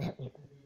没有。